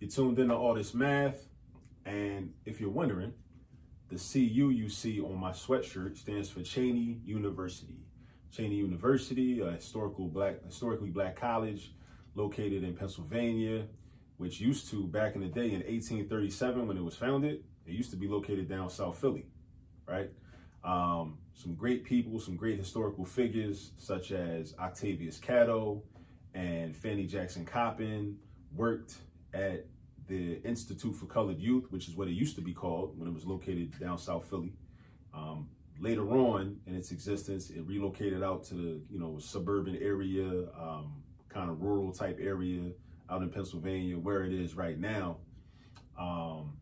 You're tuned into All This Math, and if you're wondering, the CU you see on my sweatshirt stands for Cheyney University. Cheyney University, a historical black, historically black college located in Pennsylvania, which used to, back in the day in 1837 when it was founded, it used to be located down South Philly, right? Um, some great people, some great historical figures, such as Octavius Catto and Fanny Jackson Coppin, worked at the Institute for Colored Youth, which is what it used to be called when it was located down South Philly. Um, later on in its existence, it relocated out to the you know suburban area, um, kind of rural type area out in Pennsylvania, where it is right now, um,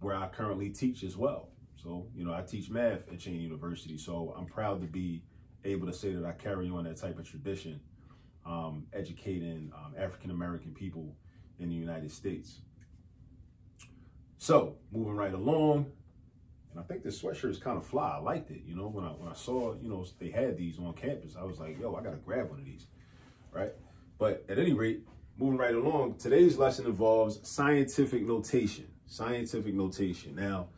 where I currently teach as well. So you know I teach math at Cheyney University, so I'm proud to be able to say that I carry on that type of tradition, um, educating um, African American people in the United States. So moving right along, and I think this sweatshirt is kind of fly. I liked it, you know, when I when I saw, you know, they had these on campus, I was like, yo, I gotta grab one of these, right? But at any rate, moving right along, today's lesson involves scientific notation. Scientific notation. Now,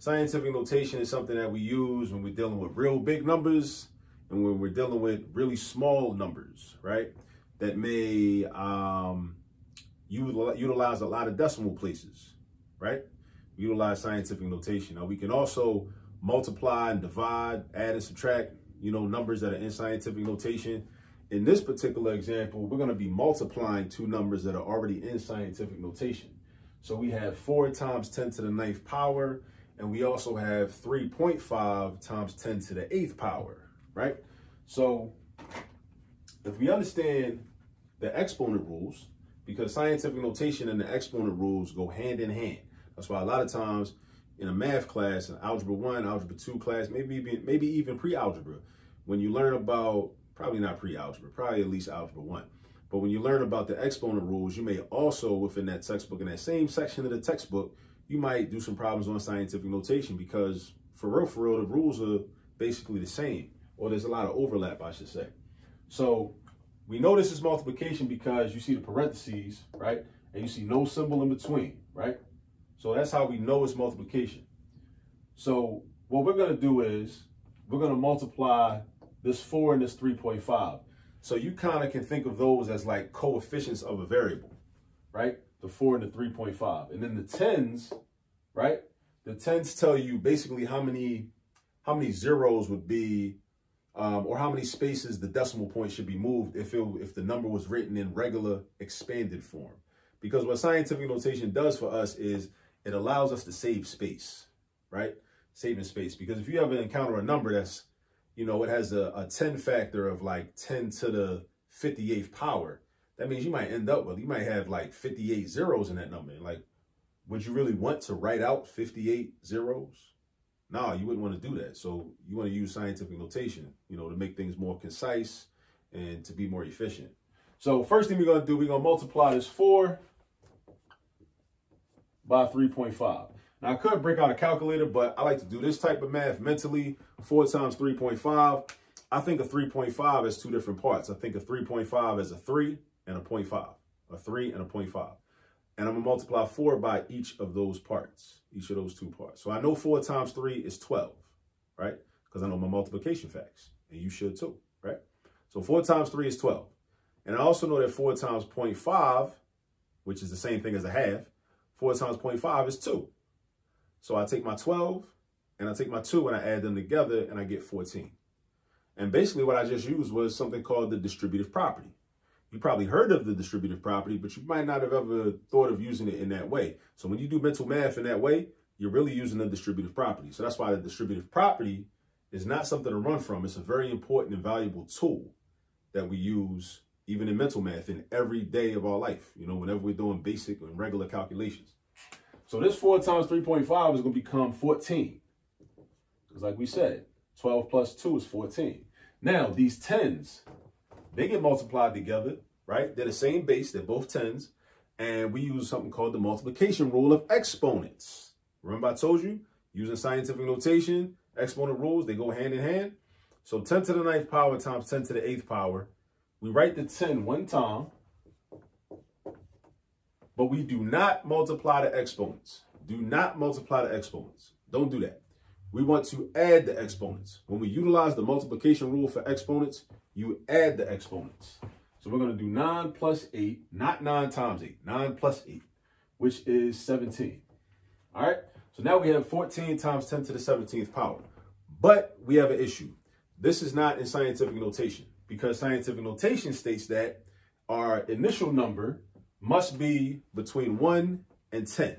scientific notation is something that we use when we're dealing with real big numbers and when we're dealing with really small numbers, right? That may um, utilize a lot of decimal places, right? We utilize scientific notation. Now we can also multiply and divide, add and subtract, you know, numbers that are in scientific notation. In this particular example, we're going to be multiplying two numbers that are already in scientific notation. So we have 4 times 10 to the ninth power, and we also have 3.5 times 10 to the eighth power, right? So if we understand the exponent rules, because scientific notation and the exponent rules go hand in hand. That's why a lot of times in a math class, an algebra one, algebra two class, maybe even, maybe even pre-algebra, when you learn about, probably not pre-algebra, probably at least algebra one, but when you learn about the exponent rules, you may also, within that textbook, in that same section of the textbook, you might do some problems on scientific notation because for real, for real, the rules are basically the same, or there's a lot of overlap, I should say. So we know this is multiplication because you see the parentheses, right? And you see no symbol in between, right? So that's how we know it's multiplication. So what we're going to do is we're going to multiply this 4 and this 3.5. So you kind of can think of those as like coefficients of a variable, right? The 4 and the 3.5. And then the 10s, right? The 10s tell you basically how many how many zeros would be um, or how many spaces the decimal point should be moved if it, if the number was written in regular expanded form. Because what scientific notation does for us is it allows us to save space, right? Saving space. Because if you ever encounter a number that's, you know, it has a, a 10 factor of like 10 to the 58th power, that means you might end up with, you might have like 58 zeros in that number. Like, would you really want to write out 58 zeros? No, you wouldn't want to do that. So you want to use scientific notation, you know, to make things more concise and to be more efficient. So first thing we're going to do, we're going to multiply this 4 by 3.5. Now, I could break out a calculator, but I like to do this type of math mentally. 4 times 3.5. I think a 3.5 is two different parts. I think a 3.5 is a 3 and a 0.5. A 3 and a 0.5. And I'm going to multiply 4 by each of those parts, each of those two parts. So I know 4 times 3 is 12, right? Because I know my multiplication facts. And you should too, right? So 4 times 3 is 12. And I also know that 4 times 0.5, which is the same thing as a half, 4 times 0.5 is 2. So I take my 12 and I take my 2 and I add them together and I get 14. And basically what I just used was something called the distributive property. You probably heard of the distributive property, but you might not have ever thought of using it in that way. So when you do mental math in that way, you're really using the distributive property. So that's why the distributive property is not something to run from. It's a very important and valuable tool that we use even in mental math in every day of our life, you know, whenever we're doing basic and regular calculations. So this 4 times 3.5 is going to become 14. Because like we said, 12 plus 2 is 14. Now, these 10s, they get multiplied together, right? They're the same base, they're both 10s. And we use something called the multiplication rule of exponents. Remember I told you, using scientific notation, exponent rules, they go hand in hand. So 10 to the ninth power times 10 to the eighth power. We write the 10 one time, but we do not multiply the exponents. Do not multiply the exponents. Don't do that. We want to add the exponents. When we utilize the multiplication rule for exponents, you add the exponents. So we're going to do 9 plus 8, not 9 times 8, 9 plus 8, which is 17. All right, so now we have 14 times 10 to the 17th power. But we have an issue. This is not in scientific notation because scientific notation states that our initial number must be between 1 and 10.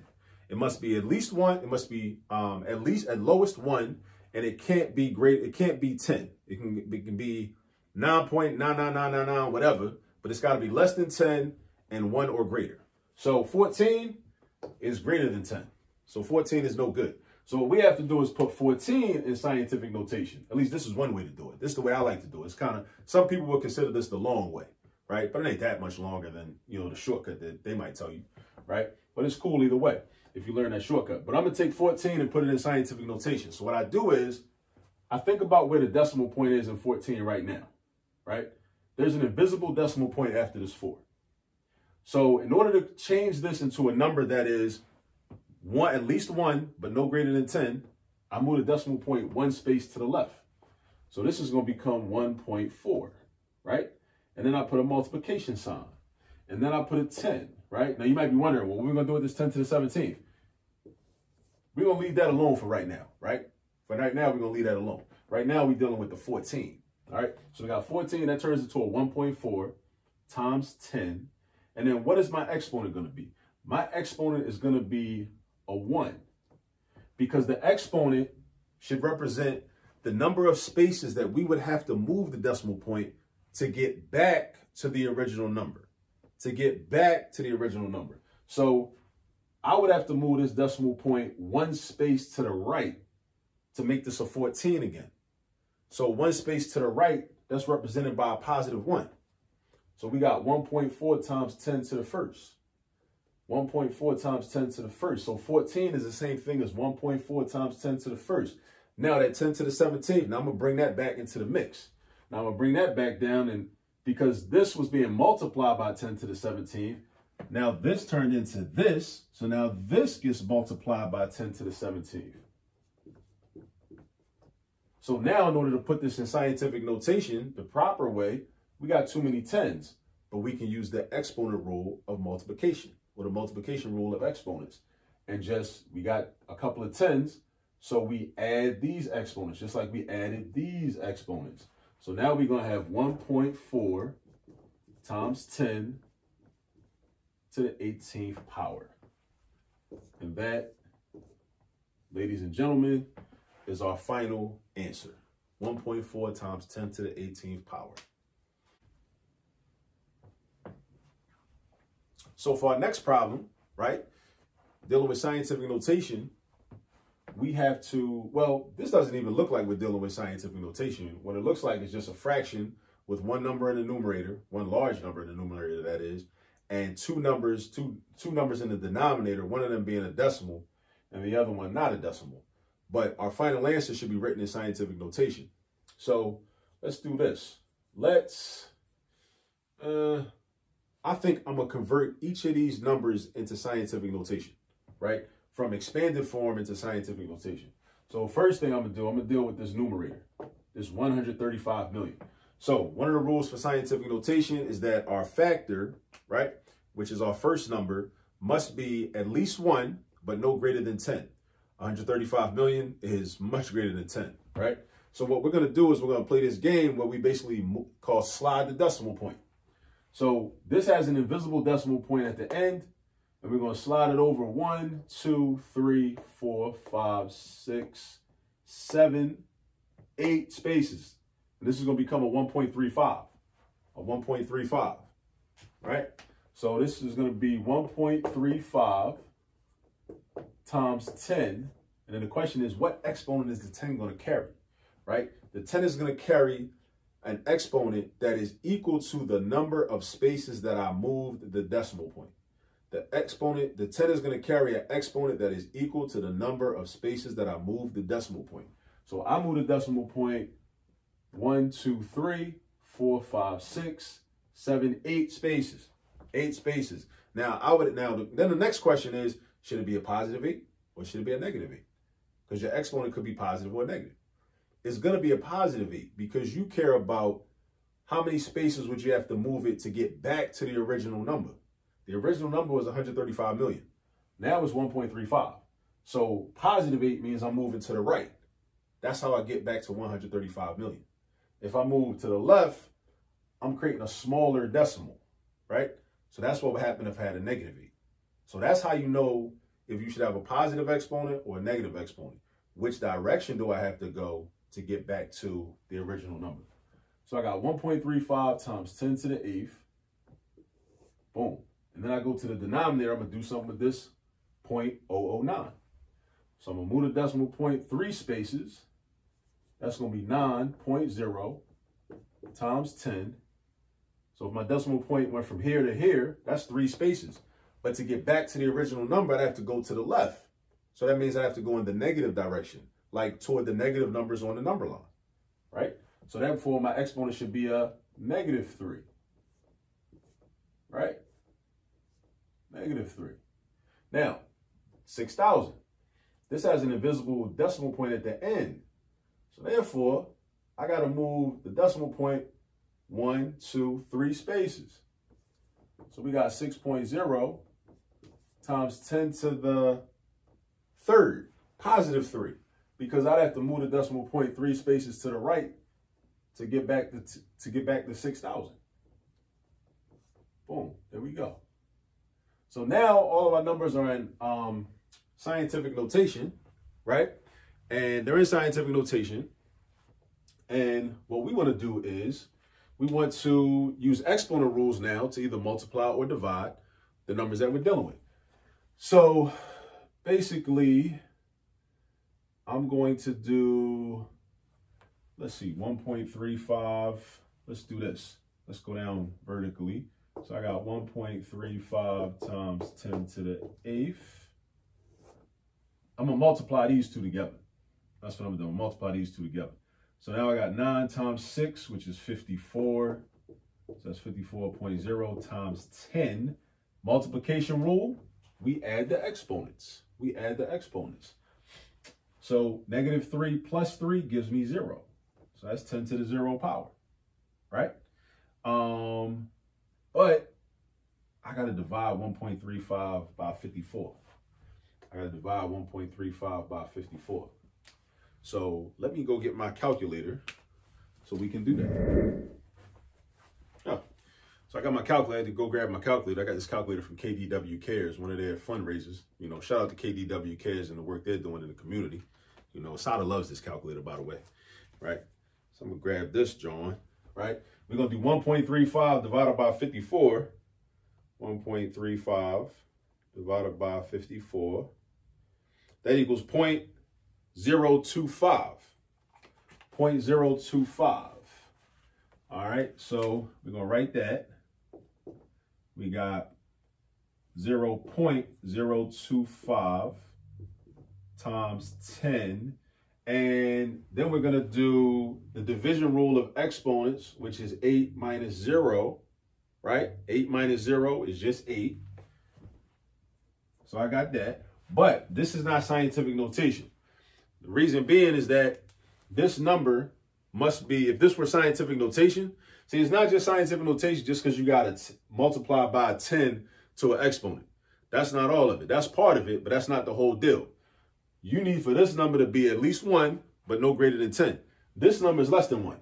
It must be at least 1. It must be um, at least at lowest 1. And it can't be great. It can't be 10. It can, it can be 9.99999, whatever. But it's got to be less than 10 and 1 or greater. So 14 is greater than 10. So 14 is no good. So what we have to do is put 14 in scientific notation. At least this is one way to do it. This is the way I like to do it. It's kind of, some people would consider this the long way right? But it ain't that much longer than, you know, the shortcut that they might tell you, right? But it's cool either way if you learn that shortcut. But I'm going to take 14 and put it in scientific notation. So what I do is I think about where the decimal point is in 14 right now, right? There's an invisible decimal point after this 4. So in order to change this into a number that is one, at least 1, but no greater than 10, I move the decimal point one space to the left. So this is going to become 1.4, right? and then I put a multiplication sign, and then I put a 10, right? Now you might be wondering, well, what are we going to do with this 10 to the 17th? We're going to leave that alone for right now, right? For right now, we're going to leave that alone. Right now, we're dealing with the 14, all right? So we got 14, that turns into a 1.4 times 10. And then what is my exponent going to be? My exponent is going to be a 1 because the exponent should represent the number of spaces that we would have to move the decimal point to get back to the original number, to get back to the original number. So I would have to move this decimal point one space to the right to make this a 14 again. So one space to the right, that's represented by a positive one. So we got 1.4 times 10 to the first. 1.4 times 10 to the first. So 14 is the same thing as 1.4 times 10 to the first. Now that 10 to the 17th, now I'm going to bring that back into the mix. Now I'm going to bring that back down and because this was being multiplied by 10 to the 17th, now this turned into this. So now this gets multiplied by 10 to the 17th. So now in order to put this in scientific notation, the proper way, we got too many 10s, but we can use the exponent rule of multiplication or the multiplication rule of exponents. And just, we got a couple of 10s, so we add these exponents, just like we added these exponents. So now we're going to have 1.4 times 10 to the 18th power. And that, ladies and gentlemen, is our final answer. 1.4 times 10 to the 18th power. So for our next problem, right, dealing with scientific notation, we have to, well, this doesn't even look like we're dealing with scientific notation. What it looks like is just a fraction with one number in the numerator, one large number in the numerator, that is, and two numbers, two, two numbers in the denominator, one of them being a decimal and the other one not a decimal. But our final answer should be written in scientific notation. So let's do this. Let's, uh, I think I'm going to convert each of these numbers into scientific notation, right? from expanded form into scientific notation. So first thing I'm gonna do, I'm gonna deal with this numerator, this 135 million. So one of the rules for scientific notation is that our factor, right, which is our first number, must be at least one, but no greater than 10. 135 million is much greater than 10, right? So what we're going to do is we're going to play this game where we basically call slide the decimal point. So this has an invisible decimal point at the end. And we're going to slide it over one, two, three, four, five, six, seven, eight spaces. And this is going to become a 1.35, a 1.35, right? So this is going to be 1.35 times 10. And then the question is, what exponent is the 10 going to carry, right? The 10 is going to carry an exponent that is equal to the number of spaces that I moved the decimal point the exponent, the 10 is going to carry an exponent that is equal to the number of spaces that I moved the decimal point. So I move the decimal point one, two, three, four, five, six, seven, eight spaces. Eight spaces. Now, I would now then the next question is, should it be a positive 8 or should it be a negative 8? Because your exponent could be positive or negative. It's going to be a positive 8 because you care about how many spaces would you have to move it to get back to the original number. The original number was 135 million. Now it's 1.35. So positive 8 means I'm moving to the right. That's how I get back to 135 million. If I move to the left, I'm creating a smaller decimal, right? So that's what would happen if I had a negative 8. So that's how you know if you should have a positive exponent or a negative exponent. Which direction do I have to go to get back to the original number? So I got 1.35 times 10 to the 8th. Boom. And then I go to the denominator. I'm going to do something with this 0.009. So I'm going to move the decimal point three spaces. That's going to be 9.0 times 10. So if my decimal point went from here to here, that's three spaces. But to get back to the original number, I'd have to go to the left. So that means I have to go in the negative direction, like toward the negative numbers on the number line, right? So therefore, my exponent should be a negative 3, right? Negative 3. Now, 6,000. This has an invisible decimal point at the end. So therefore, I got to move the decimal point one, two, three spaces. So we got 6.0 times 10 to the third, positive 3, because I'd have to move the decimal point three spaces to the right to get back to, to get back to 6,000. Boom, there we go. So now all of our numbers are in um, scientific notation, right? And they're in scientific notation. And what we want to do is we want to use exponent rules now to either multiply or divide the numbers that we're dealing with. So basically, I'm going to do, let's see, 1.35. Let's do this. Let's go down vertically. So I got 1.35 times 10 to the eighth. I'm going to multiply these two together. That's what I'm doing, multiply these two together. So now I got 9 times 6, which is 54. So that's 54.0 times 10. Multiplication rule, we add the exponents. We add the exponents. So negative 3 plus 3 gives me 0. So that's 10 to the 0 power, right? Um, but I got to divide 1.35 by 54. I got to divide 1.35 by 54. So let me go get my calculator so we can do that. So I got my calculator to go grab my calculator. I got this calculator from KDW Cares, one of their fundraisers. You know, shout out to KDW Cares and the work they're doing in the community. You know, Sada loves this calculator, by the way, right? So I'm gonna grab this, John, right? We're gonna do 1.35 divided by 54. 1.35 divided by 54. That equals point 0.025. 0.025. All right, so we're to write that. We got 0.025 times 10. And then we're going to do the division rule of exponents, which is 8 minus 0, right? 8 minus 0 is just 8. So I got that. But this is not scientific notation. The reason being is that this number must be, if this were scientific notation, see, it's not just scientific notation just because you got to multiply by 10 to an exponent. That's not all of it. That's part of it, but that's not the whole deal. You need for this number to be at least 1, but no greater than 10. This number is less than 1.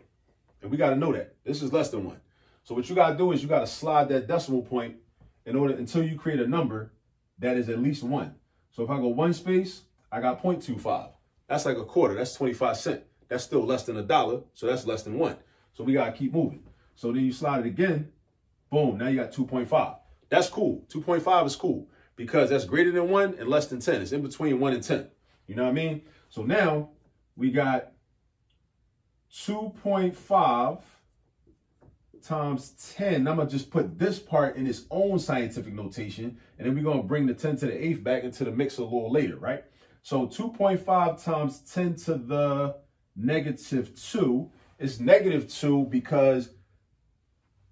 And we got to know that. This is less than 1. So what you got to do is you got to slide that decimal point in order until you create a number that is at least 1. So if I go one space, I got 0.25. That's like a quarter. That's 25 cent. That's still less than a dollar. So that's less than one. So we got to keep moving. So then you slide it again. Boom. Now you got 2.5. That's cool. 2.5 is cool because that's greater than one and less than 10. It's in between one and 10. You know what I mean? So now we got 2.5 times 10. I'm going to just put this part in its own scientific notation. And then we're going to bring the 10 to the 8th back into the mix a little later, right? So 2.5 times 10 to the negative 2 is negative 2 because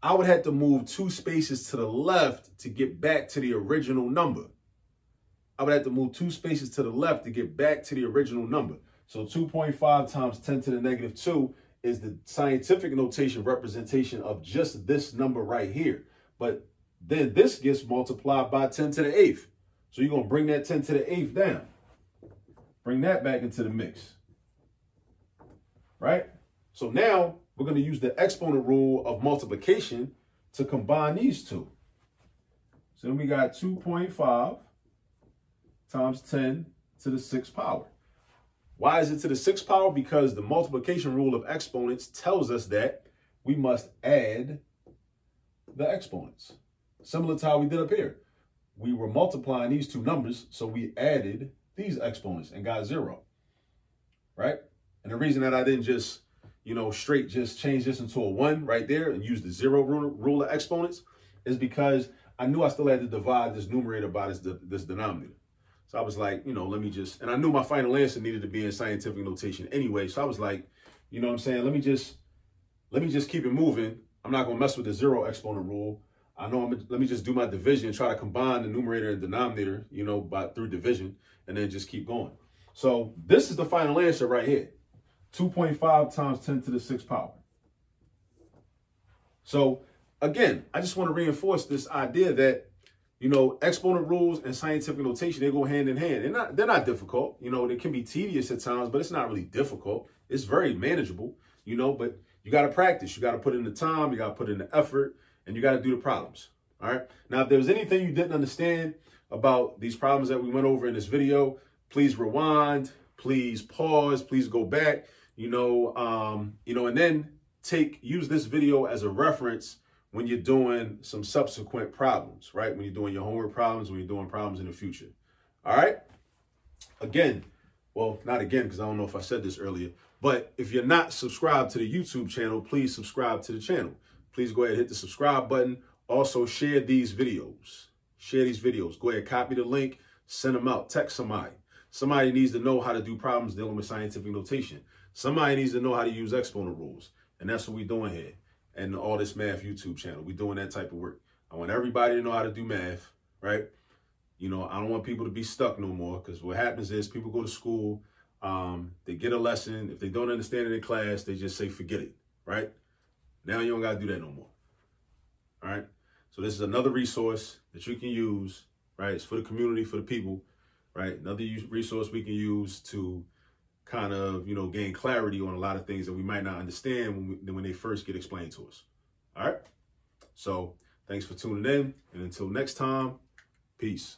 I would have to move two spaces to the left to get back to the original number. I would have to move two spaces to the left to get back to the original number. So 2.5 times 10 to the negative 2 is the scientific notation representation of just this number right here. But then this gets multiplied by 10 to the 8th. So you're going to bring that 10 to the 8th down. Bring that back into the mix. Right? So now we're going to use the exponent rule of multiplication to combine these two. So then we got 2.5 times 10 to the 6th power. Why is it to the 6th power? Because the multiplication rule of exponents tells us that we must add the exponents. Similar to how we did up here. We were multiplying these two numbers, so we added these exponents and got zero, right? And the reason that I didn't just, you know, straight just change this into a one right there and use the zero rule, of exponents is because I knew I still had to divide this numerator by this, this denominator. So I was like, you know, let me just, and I knew my final answer needed to be in scientific notation anyway. So I was like, you know what I'm saying? Let me just, let me just keep it moving. I'm not going to mess with the zero exponent rule. I know I'm, let me just do my division, try to combine the numerator and denominator, you know, by through division and then just keep going. So this is the final answer right here. 2.5 times 10 to the 6th power. So again, I just want to reinforce this idea that, you know, exponent rules and scientific notation, they go hand in hand. They're not, they're not difficult. You know, they can be tedious at times, but it's not really difficult. It's very manageable, you know, but you got to practice. You got to put in the time. You got to put in the effort and you got to do the problems. All right. Now, if there was anything you didn't understand about these problems that we went over in this video, please rewind, please pause, please go back, you know, um, you know, and then take, use this video as a reference when you're doing some subsequent problems, right? When you're doing your homework problems, when you're doing problems in the future. All right. Again, well, not again, because I don't know if I said this earlier, but if you're not subscribed to the YouTube channel, please subscribe to the channel. Please go ahead and hit the subscribe button. Also, share these videos. Share these videos. Go ahead, copy the link, send them out, text somebody. Somebody needs to know how to do problems dealing with scientific notation. Somebody needs to know how to use exponent rules. And that's what we're doing here. And all this math YouTube channel. We're doing that type of work. I want everybody to know how to do math, right? You know, I don't want people to be stuck no more because what happens is people go to school, um, they get a lesson. If they don't understand it in class, they just say, forget it, right? Now you don't got to do that no more. All right. So this is another resource that you can use, right? It's for the community, for the people, right? Another resource we can use to kind of, you know, gain clarity on a lot of things that we might not understand when, we, when they first get explained to us. All right. So thanks for tuning in. And until next time, peace.